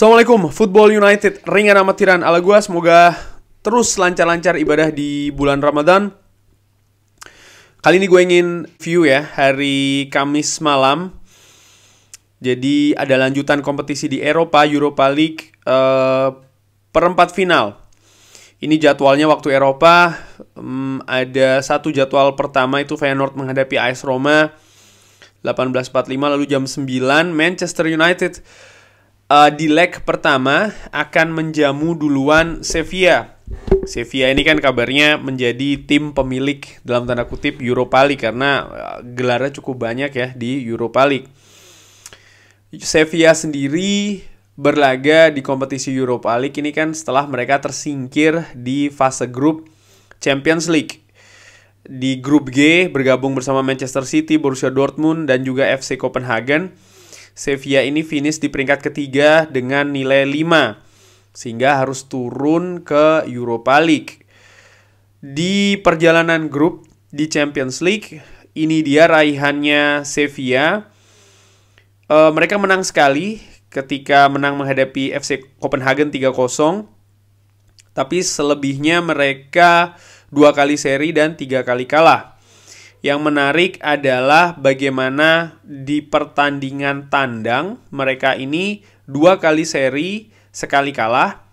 Assalamualaikum, Football United, ringan amatiran ala gua semoga terus lancar-lancar ibadah di bulan Ramadan. Kali ini gue ingin view ya hari Kamis malam. Jadi ada lanjutan kompetisi di Eropa, Europa League uh, perempat final. Ini jadwalnya waktu Eropa. Um, ada satu jadwal pertama itu Feyenoord menghadapi AS Roma 18.45 lalu jam 9 Manchester United uh, di leg pertama akan menjamu duluan Sevilla. Sevilla ini kan kabarnya menjadi tim pemilik dalam tanda kutip Europa League karena uh, gelarnya cukup banyak ya di Europa League. Sevilla sendiri berlaga di kompetisi Europa League ini kan setelah mereka tersingkir di fase grup Champions League. Di grup G bergabung bersama Manchester City, Borussia Dortmund dan juga FC Copenhagen. Sevilla ini finish di peringkat ketiga dengan nilai 5 sehingga harus turun ke Europa League. Di perjalanan grup di Champions League ini dia raihannya Sevilla. E, mereka menang sekali ketika menang menghadapi FC Copenhagen 3-0. Tapi selebihnya mereka dua kali seri dan tiga kali kalah. Yang menarik adalah bagaimana di pertandingan tandang mereka ini dua kali seri sekali kalah.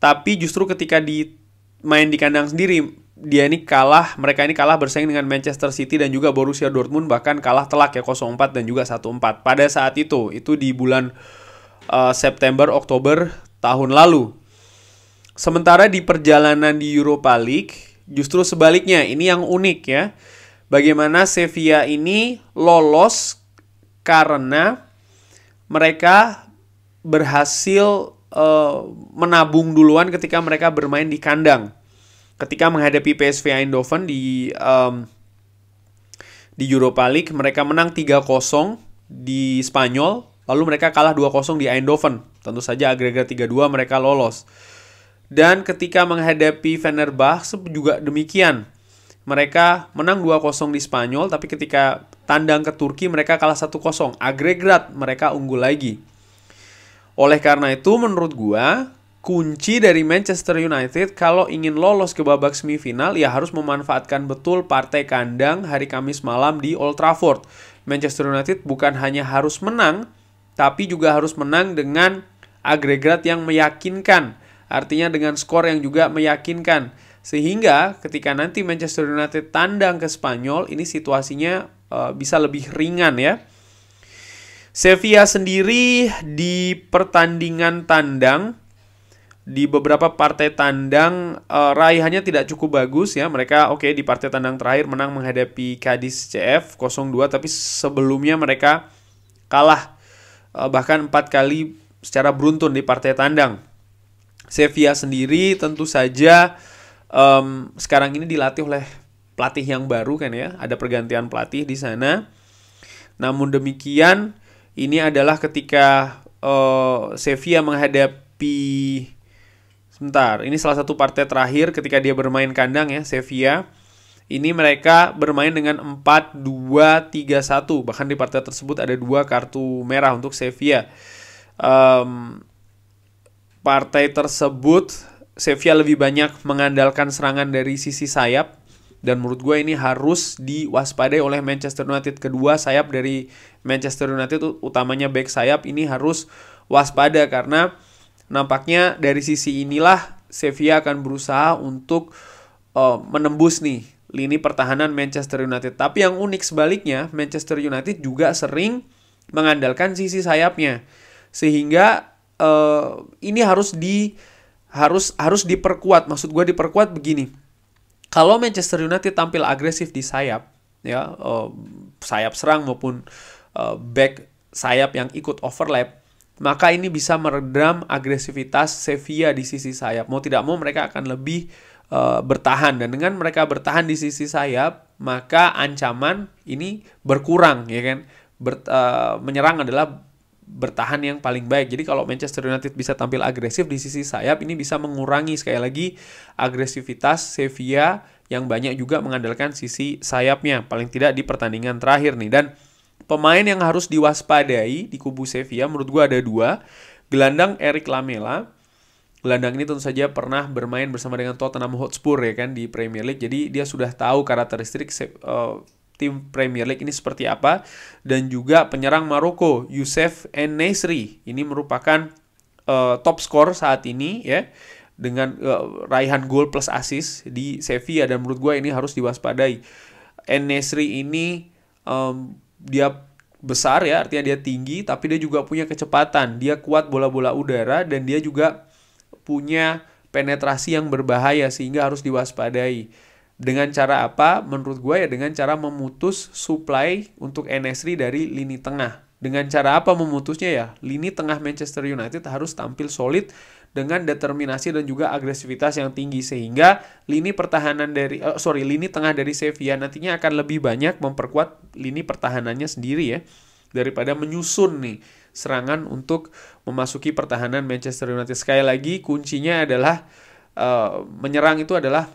Tapi justru ketika di main di kandang sendiri dia ini kalah, mereka ini kalah bersaing dengan Manchester City dan juga Borussia Dortmund bahkan kalah telak ya 0-4 dan juga 1-4 pada saat itu. Itu di bulan uh, September Oktober tahun lalu. Sementara di perjalanan di Europa League justru sebaliknya, ini yang unik ya. Bagaimana Sevilla ini lolos karena mereka berhasil uh, menabung duluan ketika mereka bermain di kandang. Ketika menghadapi PSV Eindhoven di um, di Europa League mereka menang 3-0 di Spanyol lalu mereka kalah 2-0 di Eindhoven. Tentu saja agregat 3-2 mereka lolos. Dan ketika menghadapi Fenerbahce juga demikian mereka menang 2-0 di Spanyol tapi ketika tandang ke Turki mereka kalah 1-0 agregat mereka unggul lagi oleh karena itu menurut gua kunci dari Manchester United kalau ingin lolos ke babak semifinal ya harus memanfaatkan betul partai kandang hari Kamis malam di Old Trafford. Manchester United bukan hanya harus menang, tapi juga harus menang dengan agregat yang meyakinkan. Artinya dengan skor yang juga meyakinkan. Sehingga ketika nanti Manchester United tandang ke Spanyol, ini situasinya uh, bisa lebih ringan ya. Sevilla sendiri di pertandingan tandang di beberapa partai tandang uh, raihannya tidak cukup bagus ya. Mereka oke okay, di partai tandang terakhir menang menghadapi Cadiz CF 0-2 tapi sebelumnya mereka kalah uh, bahkan empat kali secara beruntun di partai tandang. Sevilla sendiri tentu saja um, sekarang ini dilatih oleh pelatih yang baru kan ya. Ada pergantian pelatih di sana. Namun demikian ini adalah ketika uh, Sevilla menghadapi Sebentar, ini salah satu partai terakhir ketika dia bermain kandang ya, Sevilla. Ini mereka bermain dengan 4-2-3-1. Bahkan di partai tersebut ada dua kartu merah untuk Sevilla. Um, partai tersebut Sevilla lebih banyak mengandalkan serangan dari sisi sayap dan menurut gue ini harus diwaspadai oleh Manchester United kedua sayap dari Manchester United utamanya back sayap ini harus waspada karena nampaknya dari sisi inilah Sevilla akan berusaha untuk uh, menembus nih lini pertahanan Manchester United. Tapi yang unik sebaliknya, Manchester United juga sering mengandalkan sisi sayapnya. Sehingga uh, ini harus di harus harus diperkuat. Maksud gue diperkuat begini. Kalau Manchester United tampil agresif di sayap, ya uh, sayap serang maupun uh, back sayap yang ikut overlap, maka ini bisa meredam agresivitas Sevilla di sisi sayap. Mau tidak mau mereka akan lebih uh, bertahan dan dengan mereka bertahan di sisi sayap, maka ancaman ini berkurang ya kan. Ber, uh, menyerang adalah bertahan yang paling baik. Jadi kalau Manchester United bisa tampil agresif di sisi sayap ini bisa mengurangi sekali lagi agresivitas Sevilla yang banyak juga mengandalkan sisi sayapnya paling tidak di pertandingan terakhir nih dan Pemain yang harus diwaspadai di kubu Sevilla menurut gue ada dua. Gelandang Eric Lamela. Gelandang ini tentu saja pernah bermain bersama dengan Tottenham Hotspur ya kan di Premier League. Jadi dia sudah tahu karakteristik uh, tim Premier League ini seperti apa dan juga penyerang Maroko Youssef Nesri ini merupakan uh, top skor saat ini ya dengan uh, raihan gol plus assist di Sevilla dan menurut gue ini harus diwaspadai. Nesri ini um, dia besar ya artinya dia tinggi tapi dia juga punya kecepatan dia kuat bola-bola udara dan dia juga punya penetrasi yang berbahaya sehingga harus diwaspadai. Dengan cara apa? Menurut gue ya dengan cara memutus supply untuk NSRI dari lini tengah. Dengan cara apa memutusnya ya? Lini tengah Manchester United harus tampil solid dengan determinasi dan juga agresivitas yang tinggi sehingga lini pertahanan dari uh, sorry lini tengah dari Sevilla nantinya akan lebih banyak memperkuat lini pertahanannya sendiri ya daripada menyusun nih serangan untuk memasuki pertahanan Manchester United. Sekali lagi kuncinya adalah uh, menyerang itu adalah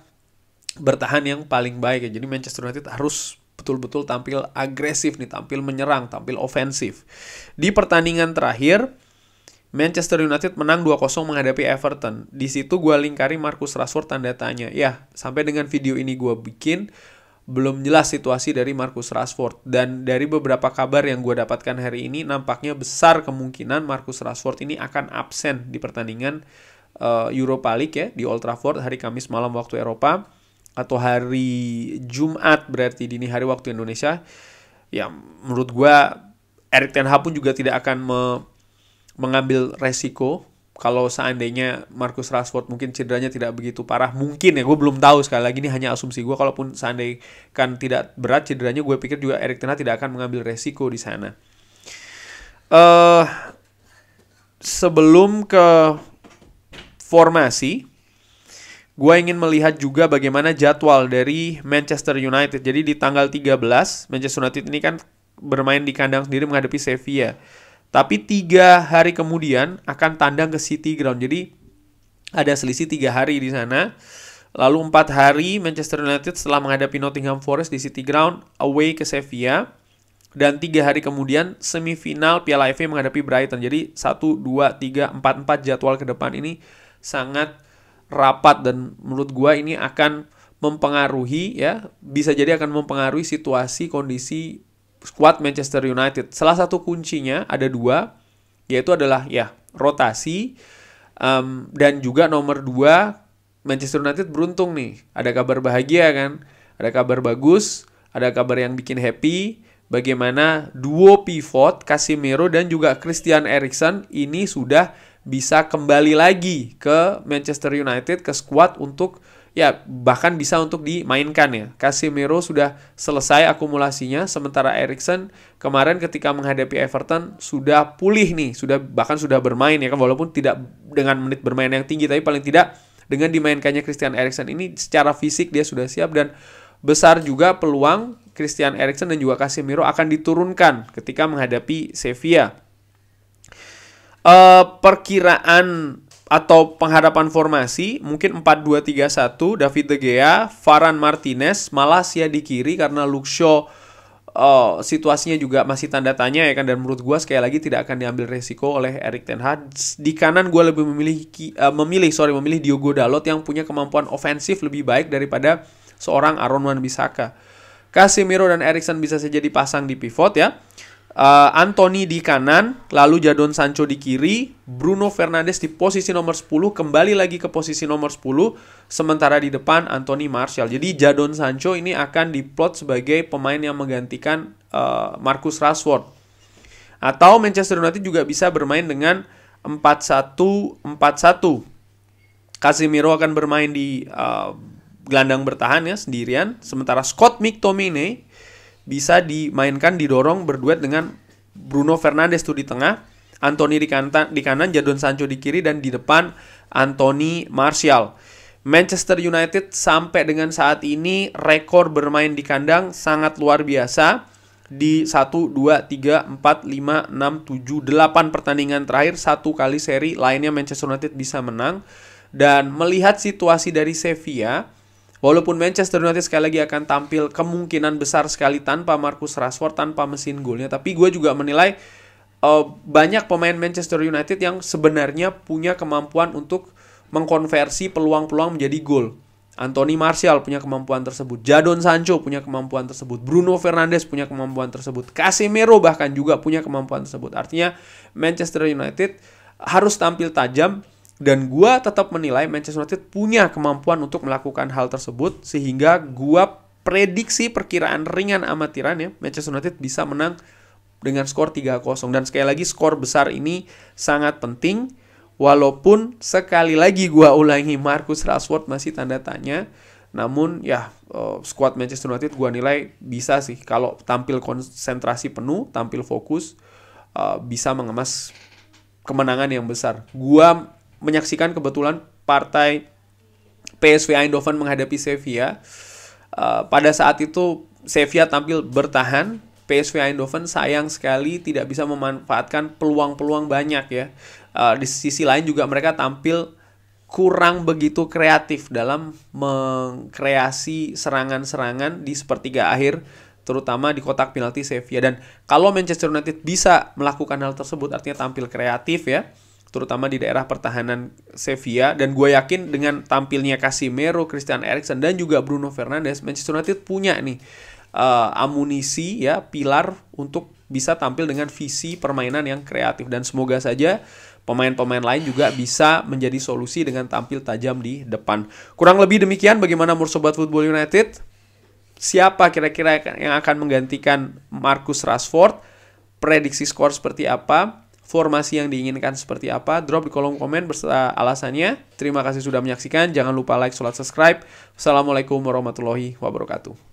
bertahan yang paling baik ya. Jadi Manchester United harus betul-betul tampil agresif nih, tampil menyerang, tampil ofensif. Di pertandingan terakhir Manchester United menang 2-0 menghadapi Everton. Di situ gue lingkari Marcus Rashford tanda tanya. Ya, sampai dengan video ini gue bikin, belum jelas situasi dari Marcus Rashford dan dari beberapa kabar yang gue dapatkan hari ini nampaknya besar kemungkinan Marcus Rashford ini akan absen di pertandingan uh, Europa League ya di Old Trafford hari Kamis malam waktu Eropa atau hari Jumat berarti dini hari waktu Indonesia ya menurut gue Erik Ten Hag pun juga tidak akan me mengambil resiko. Kalau seandainya Marcus Rashford mungkin cederanya tidak begitu parah mungkin ya gue belum tahu. Sekali lagi ini hanya asumsi gue kalaupun seandainya kan tidak berat cederanya gue pikir juga Erik Ten Hag tidak akan mengambil resiko di sana. Uh, sebelum ke formasi gue ingin melihat juga bagaimana jadwal dari Manchester United jadi di tanggal 13 Manchester United ini kan bermain di kandang sendiri menghadapi Sevilla tapi tiga hari kemudian akan tandang ke City Ground. Jadi ada selisih tiga hari di sana. Lalu empat hari Manchester United setelah menghadapi Nottingham Forest di City Ground away ke Sevilla. Dan tiga hari kemudian semifinal Piala FA menghadapi Brighton. Jadi satu, dua, tiga, empat, empat jadwal ke depan ini sangat rapat dan menurut gua ini akan mempengaruhi ya bisa jadi akan mempengaruhi situasi kondisi squad Manchester United. Salah satu kuncinya ada dua, yaitu adalah ya rotasi um, dan juga nomor dua Manchester United beruntung nih. Ada kabar bahagia kan, ada kabar bagus, ada kabar yang bikin happy. Bagaimana duo pivot Casemiro dan juga Christian Eriksen ini sudah bisa kembali lagi ke Manchester United ke squad untuk ya bahkan bisa untuk dimainkan ya. Casemiro sudah selesai akumulasinya sementara Erikson kemarin ketika menghadapi Everton sudah pulih nih, sudah bahkan sudah bermain ya kan walaupun tidak dengan menit bermain yang tinggi tapi paling tidak dengan dimainkannya Christian Eriksen ini secara fisik dia sudah siap dan besar juga peluang Christian Eriksen dan juga Casemiro akan diturunkan ketika menghadapi Sevilla. Uh, perkiraan atau penghadapan formasi mungkin 4-2-3-1 David De Gea, Varane Martinez, Malaysia di kiri karena Shaw uh, situasinya juga masih tanda tanya ya kan dan menurut gue sekali lagi tidak akan diambil resiko oleh Erik Ten Hag. Di kanan gue lebih memilih uh, memilih sorry memilih Diogo Dalot yang punya kemampuan ofensif lebih baik daripada seorang Aaron Wan-Bissaka. Casemiro dan Erikson bisa saja dipasang di pivot ya uh, Anthony di kanan, lalu Jadon Sancho di kiri, Bruno Fernandes di posisi nomor 10, kembali lagi ke posisi nomor 10, sementara di depan Anthony Martial. Jadi Jadon Sancho ini akan diplot sebagai pemain yang menggantikan uh, Marcus Rashford. Atau Manchester United juga bisa bermain dengan 4-1-4-1. Casemiro akan bermain di uh, gelandang bertahan ya sendirian, sementara Scott McTominay bisa dimainkan didorong berduet dengan Bruno Fernandes tuh di tengah, Anthony di kanan, di kanan, Jadon Sancho di kiri dan di depan Anthony Martial. Manchester United sampai dengan saat ini rekor bermain di kandang sangat luar biasa di 1 2 3 4 5 6 7 8 pertandingan terakhir satu kali seri lainnya Manchester United bisa menang dan melihat situasi dari Sevilla Walaupun Manchester United sekali lagi akan tampil kemungkinan besar sekali tanpa Marcus Rashford, tanpa mesin golnya. Tapi gue juga menilai uh, banyak pemain Manchester United yang sebenarnya punya kemampuan untuk mengkonversi peluang-peluang menjadi gol. Anthony Martial punya kemampuan tersebut, Jadon Sancho punya kemampuan tersebut, Bruno Fernandes punya kemampuan tersebut, Casemiro bahkan juga punya kemampuan tersebut. Artinya Manchester United harus tampil tajam dan gua tetap menilai Manchester United punya kemampuan untuk melakukan hal tersebut sehingga gua prediksi perkiraan ringan amatiran ya Manchester United bisa menang dengan skor 3-0 dan sekali lagi skor besar ini sangat penting Walaupun sekali lagi gua ulangi Marcus Rashford masih tanda tanya. Namun ya uh, squad Manchester United gua nilai bisa sih kalau tampil konsentrasi penuh, tampil fokus uh, bisa mengemas kemenangan yang besar. Gua menyaksikan kebetulan partai PSV Eindhoven menghadapi Sevilla. Uh, pada saat itu Sevilla tampil bertahan, PSV Eindhoven sayang sekali tidak bisa memanfaatkan peluang-peluang banyak ya. Uh, di sisi lain juga mereka tampil kurang begitu kreatif dalam mengkreasi serangan-serangan di sepertiga akhir terutama di kotak penalti Sevilla. Dan kalau Manchester United bisa melakukan hal tersebut artinya tampil kreatif ya terutama di daerah pertahanan Sevilla dan gue yakin dengan tampilnya Casemiro, Christian Eriksen dan juga Bruno Fernandes Manchester United punya nih uh, amunisi ya pilar untuk bisa tampil dengan visi permainan yang kreatif dan semoga saja pemain-pemain lain juga bisa menjadi solusi dengan tampil tajam di depan. Kurang lebih demikian bagaimana Mursobat Football United. Siapa kira-kira yang akan menggantikan Marcus Rashford? Prediksi skor seperti apa? Formasi yang diinginkan seperti apa? Drop di kolom komen beserta alasannya. Terima kasih sudah menyaksikan. Jangan lupa like, subscribe. Assalamualaikum warahmatullahi wabarakatuh.